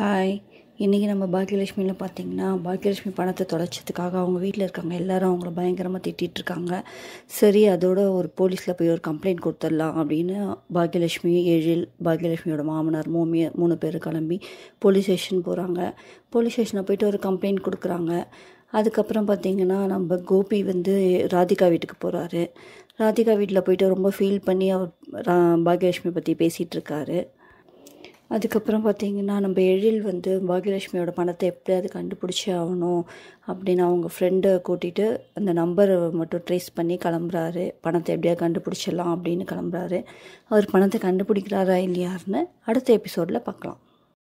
Hi இன்றைக்கி நம்ம பாக்கியலட்சுமியில் பார்த்தீங்கன்னா பாக்கியலட்சுமி பணத்தை தொலைச்சதுக்காக அவங்க வீட்டில் இருக்காங்க. எல்லோரும் அவங்கள பயங்கரமாக திட்டிகிட்டு இருக்காங்க. சரி அதோட ஒரு போலீஸில் போய் ஒரு கம்ப்ளைண்ட் கொடுத்துடலாம் அப்படின்னு பாக்கியலட்சுமி எழில் பாக்கியலட்சுமியோட மாமனார் மூணு மூணு பேர் கிளம்பி போலீஸ் ஸ்டேஷன் போகிறாங்க போலீஸ் ஸ்டேஷனில் போயிட்டு ஒரு கம்ப்ளைண்ட் கொடுக்குறாங்க. அதுக்கப்புறம் பார்த்தீங்கன்னா நம்ம கோபி வந்து ராதிகா வீட்டுக்கு போகிறாரு ராதிகா வீட்டில் போயிட்டு ரொம்ப ஃபீல் பண்ணி அவர் ரா- பாக்கியலட்சுமி பற்றி பேசிகிட்டு இருக்காரு. அதுக்கப்புறம் பார்த்தீங்கன்னா நம்ம எழில் வந்து பாக்யலட்சுமியோட பணத்தை எப்படியாவது கண்டுபிடிச்சே ஆகணும் அப்படின்னு அவங்க ஃப்ரெண்டை கூட்டிகிட்டு அந்த நம்பரை மட்டும் ட்ரேஸ் பண்ணி கிளம்புறாரு. பணத்தை எப்படியாவது கண்டுபிடிச்சிடலாம் அப்படின்னு கிளம்புறாரு. அவர் பணத்தை கண்டுபிடிக்கிறாரா இல்லையாருன்னு அடுத்த எபிசோடில் பார்க்கலாம்.